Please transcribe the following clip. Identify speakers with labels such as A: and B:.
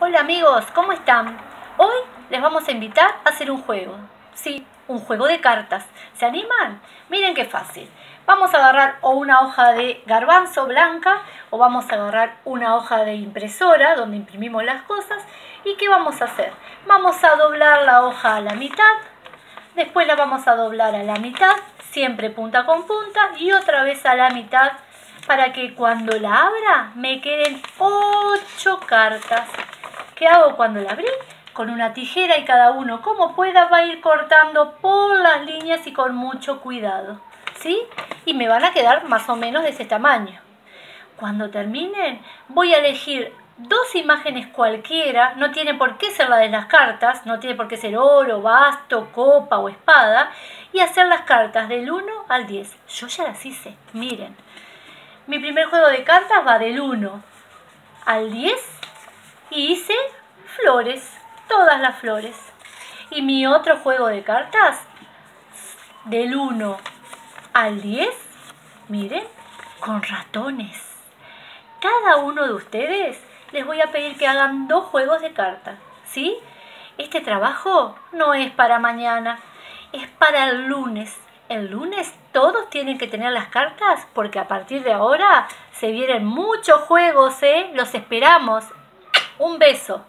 A: Hola amigos, ¿cómo están? Hoy les vamos a invitar a hacer un juego. Sí, un juego de cartas. ¿Se animan? Miren qué fácil. Vamos a agarrar o una hoja de garbanzo blanca o vamos a agarrar una hoja de impresora donde imprimimos las cosas. ¿Y qué vamos a hacer? Vamos a doblar la hoja a la mitad. Después la vamos a doblar a la mitad, siempre punta con punta y otra vez a la mitad para que cuando la abra me queden 8 cartas. ¿Qué hago cuando la abrí? Con una tijera y cada uno como pueda va a ir cortando por las líneas y con mucho cuidado. ¿Sí? Y me van a quedar más o menos de ese tamaño. Cuando terminen voy a elegir dos imágenes cualquiera, no tiene por qué ser la de las cartas, no tiene por qué ser oro, basto, copa o espada, y hacer las cartas del 1 al 10. Yo ya las hice, miren. Mi primer juego de cartas va del 1 al 10 y hice flores, todas las flores. Y mi otro juego de cartas, del 1 al 10, miren, con ratones. Cada uno de ustedes les voy a pedir que hagan dos juegos de cartas, ¿sí? Este trabajo no es para mañana, es para el lunes. El lunes todos tienen que tener las cartas porque a partir de ahora se vienen muchos juegos, ¿eh? Los esperamos. Un beso.